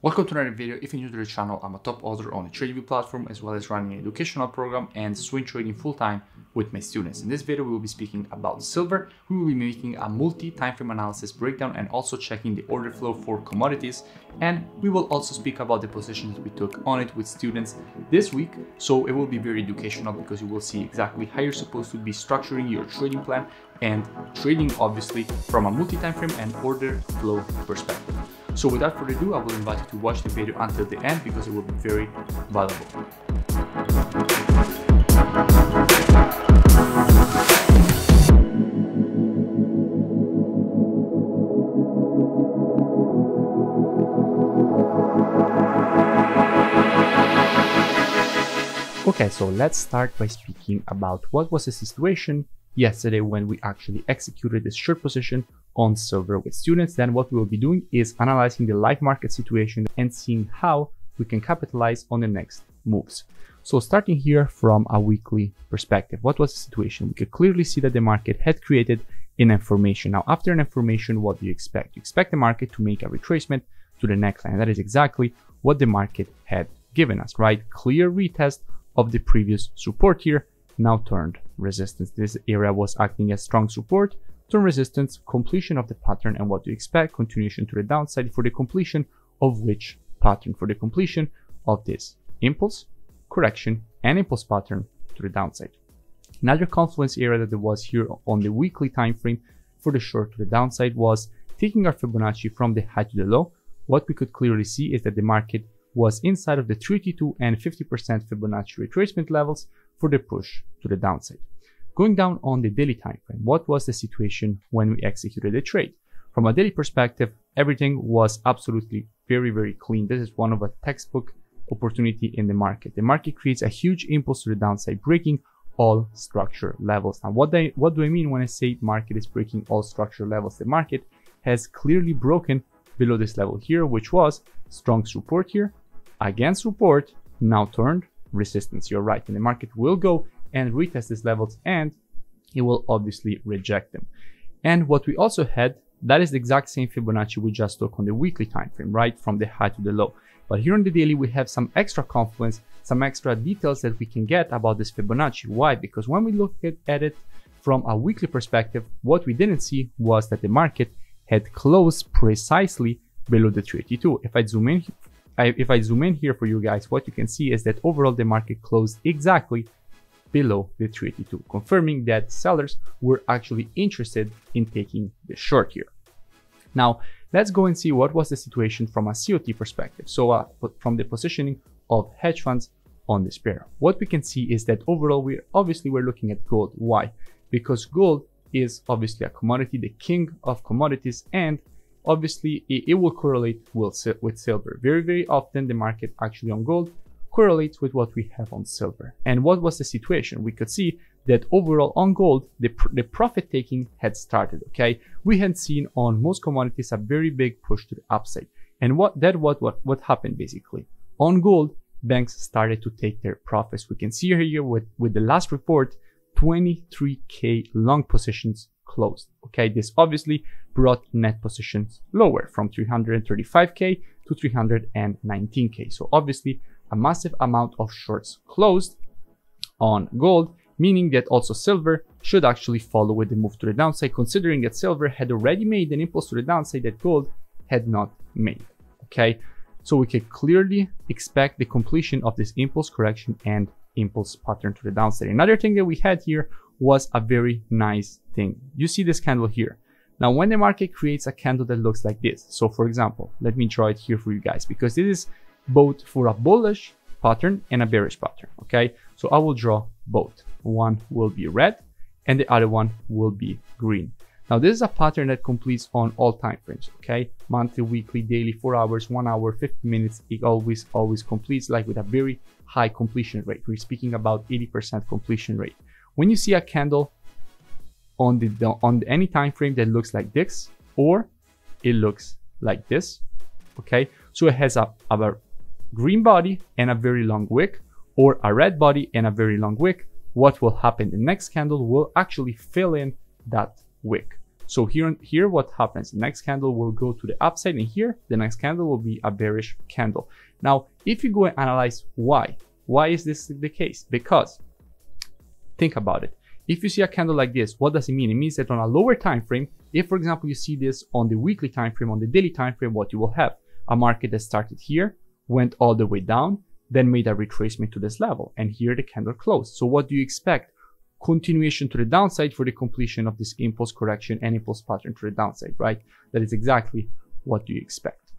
Welcome to another video. If you're new to the channel, I'm a top author on the TradingView platform as well as running an educational program and swing trading full-time with my students. In this video, we will be speaking about silver. We will be making a multi-time frame analysis breakdown and also checking the order flow for commodities. And we will also speak about the positions we took on it with students this week. So it will be very educational because you will see exactly how you're supposed to be structuring your trading plan and trading obviously from a multi-time frame and order flow perspective. So without further ado, I will invite you to watch the video until the end because it will be very valuable. Okay, so let's start by speaking about what was the situation yesterday when we actually executed this short position on silver with students, then what we will be doing is analyzing the live market situation and seeing how we can capitalize on the next moves. So starting here from a weekly perspective, what was the situation? We could clearly see that the market had created M formation. Now, after M formation, what do you expect? You expect the market to make a retracement to the neckline. That is exactly what the market had given us, right? Clear retest of the previous support here, now turned resistance. This area was acting as strong support turn resistance, completion of the pattern, and what you expect? Continuation to the downside for the completion of which pattern? For the completion of this impulse, correction, and impulse pattern to the downside. Another confluence area that there was here on the weekly time frame for the short to the downside was taking our Fibonacci from the high to the low. What we could clearly see is that the market was inside of the 32 and 50% Fibonacci retracement levels for the push to the downside. Going down on the daily time frame, what was the situation when we executed the trade? From a daily perspective, everything was absolutely very, very clean. This is one of a textbook opportunity in the market. The market creates a huge impulse to the downside, breaking all structure levels. Now, what, they, what do I mean when I say market is breaking all structure levels? The market has clearly broken below this level here, which was strong support here, against support, now turned resistance. You're right, and the market will go and retest these levels and it will obviously reject them. And what we also had, that is the exact same Fibonacci we just took on the weekly time frame, right? From the high to the low. But here on the daily, we have some extra confluence, some extra details that we can get about this Fibonacci. Why? Because when we look at, it from a weekly perspective, what we didn't see was that the market had closed precisely below the 382. If I zoom in, if I zoom in here for you guys, what you can see is that overall the market closed exactly below the 382, confirming that sellers were actually interested in taking the short here. Now, let's go and see what was the situation from a COT perspective. So uh, from the positioning of hedge funds on this pair. What we can see is that overall, we're obviously we're looking at gold. Why? Because gold is obviously a commodity, the king of commodities, and obviously it, it will correlate with, with silver. Very, very often the market actually on gold correlates with what we have on silver. And what was the situation? We could see that overall on gold, the, pr the profit taking had started, okay? We had seen on most commodities a very big push to the upside. And what that what what what happened basically? On gold, banks started to take their profits. We can see here with, with the last report, 23k long positions closed. Okay, this obviously brought net positions lower from 335k to 319k. So obviously a massive amount of shorts closed on gold, meaning that also silver should actually follow with the move to the downside, considering that silver had already made an impulse to the downside that gold had not made. Okay, so we can clearly expect the completion of this impulse correction and impulse pattern to the downside. Another thing that we had here was a very nice thing. You see this candle here. Now, when the market creates a candle that looks like this, so for example, let me draw it here for you guys, because this is both for a bullish pattern and a bearish pattern, okay? So I will draw both. One will be red and the other one will be green. Now this is a pattern that completes on all time frames, okay? Monthly, weekly, daily, 4 hours, 1 hour, 50 minutes, it always, always completes like with a very high completion rate. We're speaking about 80% completion rate. When you see a candle on the on any time frame that looks like this or it looks like this, okay? So it has a, a green body and a very long wick or a red body and a very long wick, what will happen? The next candle will actually fill in that wick. So here, here what happens, the next candle will go to the upside and here, the next candle will be a bearish candle. Now, if you go and analyze why, why is this the case? Because think about it. If you see a candle like this, what does it mean? It means that on a lower time frame, if for example you see this on the weekly time frame, on the daily time frame, what you will have a market that started here, went all the way down, then made a retracement to this level, and here the candle closed. So what do you expect? Continuation to the downside for the completion of this impulse correction and impulse pattern to the downside, right? That is exactly what you expect.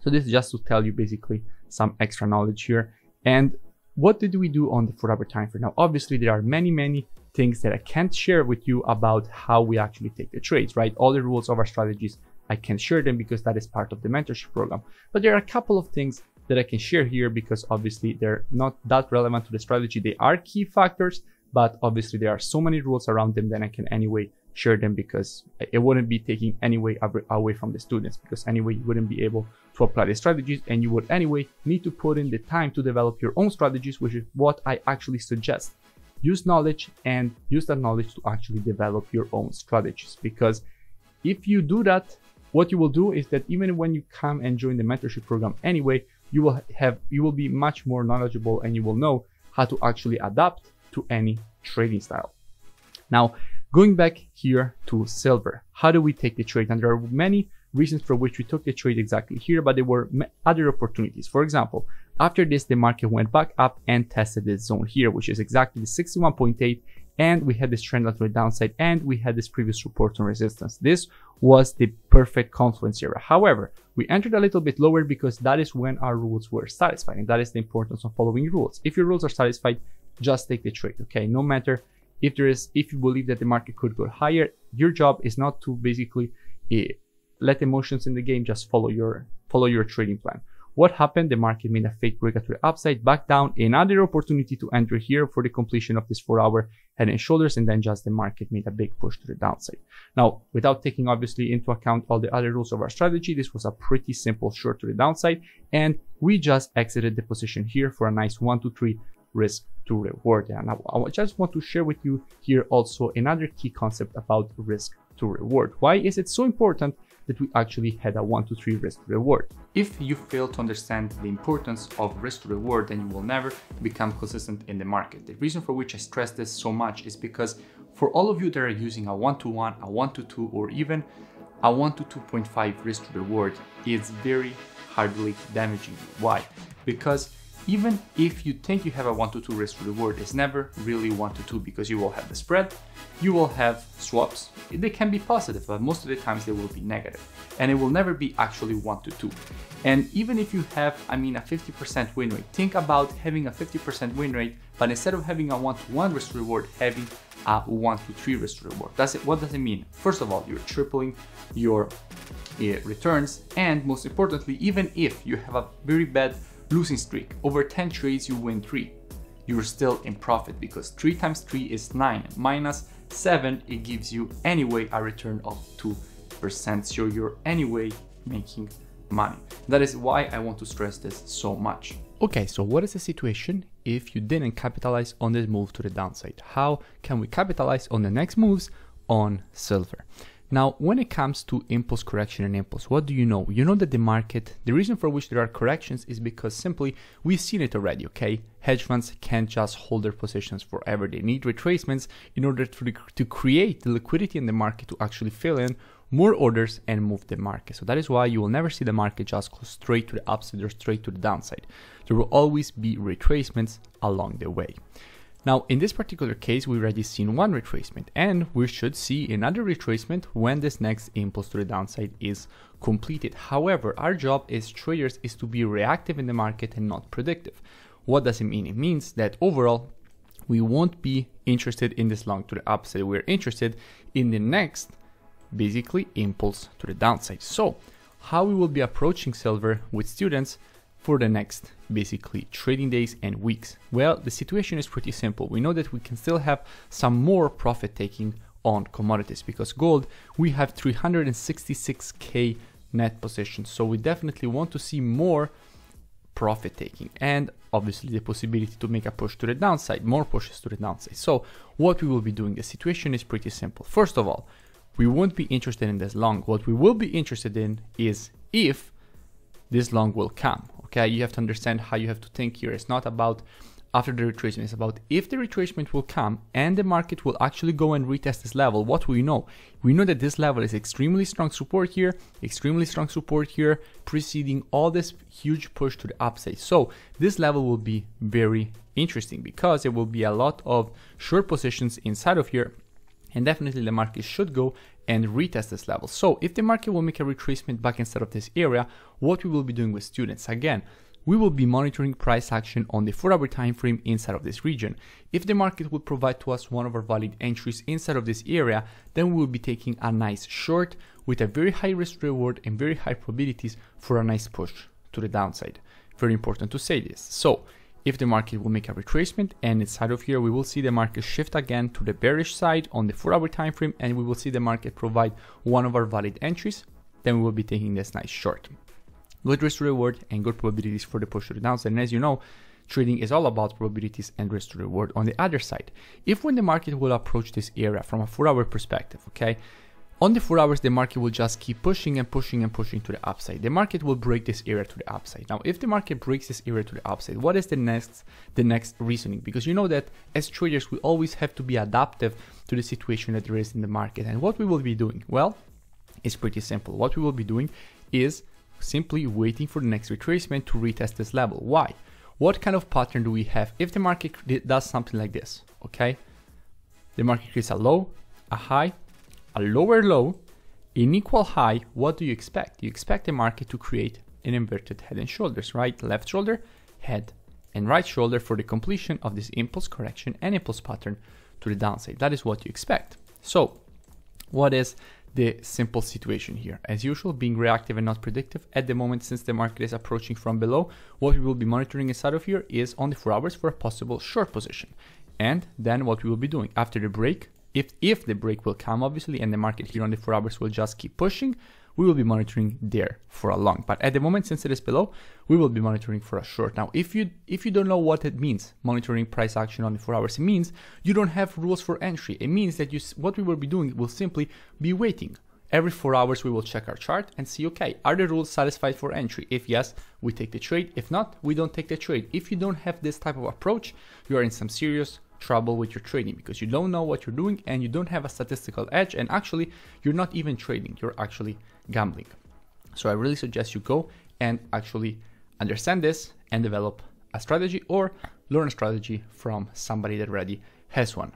So this is just to tell you basically some extra knowledge here. And what did we do on the four hour time frame? Now, obviously there are many, many things that I can't share with you about how we actually take the trades, right? All the rules of our strategies, I can share them because that is part of the mentorship program. But there are a couple of things that I can share here because obviously they're not that relevant to the strategy. They are key factors, but obviously there are so many rules around them that I can anyway share them because it wouldn't be taking anyway away from the students because anyway you wouldn't be able to apply the strategies and you would anyway need to put in the time to develop your own strategies which is what I actually suggest use knowledge and use that knowledge to actually develop your own strategies because if you do that what you will do is that even when you come and join the mentorship program anyway you will have you will be much more knowledgeable and you will know how to actually adapt to any trading style now going back here to silver how do we take the trade and there are many reasons for which we took the trade exactly here but there were other opportunities for example after this, the market went back up and tested this zone here, which is exactly the 61.8 and we had this trend line to the downside and we had this previous support and resistance. This was the perfect confluence area. However, we entered a little bit lower because that is when our rules were satisfied and that is the importance of following rules. If your rules are satisfied, just take the trade, okay? No matter if there is, if you believe that the market could go higher, your job is not to basically uh, let emotions in the game, just follow your, follow your trading plan. What happened? The market made a fake breakout to the upside, back down, another opportunity to enter here for the completion of this four hour head and shoulders, and then just the market made a big push to the downside. Now, without taking obviously into account all the other rules of our strategy, this was a pretty simple short to the downside, and we just exited the position here for a nice one, two, three risk to reward. And I just want to share with you here also another key concept about risk to reward. Why is it so important that we actually had a 1 to 3 risk reward. If you fail to understand the importance of risk to reward, then you will never become consistent in the market. The reason for which I stress this so much is because for all of you that are using a 1 to 1, a 1 to 2, or even a 1 to 2.5 risk to reward, it's very hardly damaging you. Why? Because even if you think you have a 1 to 2 risk reward, it's never really 1 to 2 because you will have the spread, you will have swaps. They can be positive, but most of the times they will be. And it will never be actually 1 to 2. And even if you have, I mean, a 50% win rate, think about having a 50% win rate, but instead of having a 1 to 1 risk reward, having a 1 to 3 risk reward. That's it. What does it mean? First of all, you're tripling your uh, returns. And most importantly, even if you have a very bad losing streak. Over 10 trades, you win 3. You're still in profit because 3 times 3 is 9. Minus 7, it gives you anyway a return of 2%. So you're anyway making money. That is why I want to stress this so much. Okay, so what is the situation if you didn't capitalize on this move to the downside? How can we capitalize on the next moves on silver? Now, when it comes to impulse correction and impulse, what do you know? You know that the market, the reason for which there are corrections is because simply we've seen it already, okay? Hedge funds can't just hold their positions forever. They need retracements in order to, to create the liquidity in the market to actually fill in more orders and move the market. So that is why you will never see the market just go straight to the upside or straight to the downside. There will always be retracements along the way. Now, in this particular case, we already seen one retracement and we should see another retracement when this next impulse to the downside is completed. However, our job as traders is to be reactive in the market and not predictive. What does it mean? It means that overall, we won't be interested in this long to the upside. We're interested in the next, basically, impulse to the downside. So, how we will be approaching silver with students for the next basically trading days and weeks? Well, the situation is pretty simple. We know that we can still have some more profit taking on commodities because gold, we have 366k net positions. So we definitely want to see more profit taking and obviously the possibility to make a push to the downside, more pushes to the downside. So what we will be doing, the situation is pretty simple. First of all, we won't be interested in this long. What we will be interested in is if this long will come. Okay, you have to understand how you have to think here. It's not about after the retracement. It's about if the retracement will come and the market will actually go and retest this level. What we know? We know that this level is extremely strong support here, extremely strong support here, preceding all this huge push to the upside. So this level will be very interesting because there will be a lot of short positions inside of here and definitely the market should go and retest this level. So if the market will make a retracement back inside of this area, what we will be doing with students, again, we will be monitoring price action on the 4 hour time frame inside of this region. If the market would provide to us one of our valid entries inside of this area, then we will be taking a nice short with a very high risk reward and very high probabilities for a nice push to the downside. Very important to say this. So if the market will make a retracement and inside of here we will see the market shift again to the bearish side on the 4 hour time frame and we will see the market provide one of our valid entries. Then we will be taking this nice short. Good risk to reward and good probabilities for the push to the downside. And as you know trading is all about probabilities and risk to reward on the other side. If when the market will approach this area from a 4 hour perspective okay on the four hours, the market will just keep pushing and pushing and pushing to the upside. The market will break this area to the upside. Now, if the market breaks this area to the upside, what is the next the next reasoning? Because you know that as traders, we always have to be adaptive to the situation that there is in the market. And what we will be doing? Well, it's pretty simple. What we will be doing is simply waiting for the next retracement to retest this level. Why? What kind of pattern do we have if the market does something like this? Okay, the market creates a low, a high, a lower low, an equal high, what do you expect? You expect the market to create an inverted head and shoulders, right? Left shoulder, head, and right shoulder for the completion of this impulse correction and impulse pattern to the downside. That is what you expect. So, what is the simple situation here? As usual, being reactive and not predictive. At the moment, since the market is approaching from below, what we will be monitoring inside of here is on the four hours for a possible short position. And then what we will be doing after the break, if, if the break will come, obviously, and the market here on the four hours will just keep pushing, we will be monitoring there for a long. But at the moment, since it is below, we will be monitoring for a short. Now, if you if you don't know what it means, monitoring price action on the four hours, it means you don't have rules for entry. It means that you what we will be doing will simply be waiting. Every four hours, we will check our chart and see, okay, are the rules satisfied for entry? If yes, we take the trade. If not, we don't take the trade. If you don't have this type of approach, you are in some serious trouble with your trading because you don't know what you're doing and you don't have a statistical edge and actually you're not even trading you're actually gambling so i really suggest you go and actually understand this and develop a strategy or learn a strategy from somebody that already has one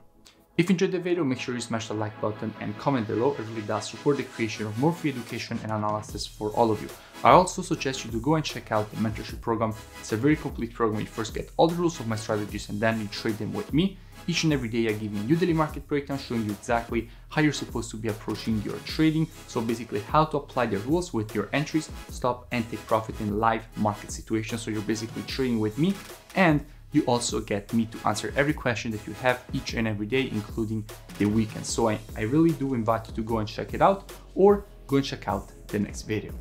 if you enjoyed the video, make sure you smash the like button and comment below. It really does support the creation of more free education and analysis for all of you. I also suggest you to go and check out the mentorship program. It's a very complete program. You first get all the rules of my strategies and then you trade them with me. Each and every day I give you a new daily market breakdown showing you exactly how you're supposed to be approaching your trading. So basically how to apply the rules with your entries, stop and take profit in live market situations. So you're basically trading with me and you also get me to answer every question that you have each and every day, including the weekend. So I, I really do invite you to go and check it out or go and check out the next video.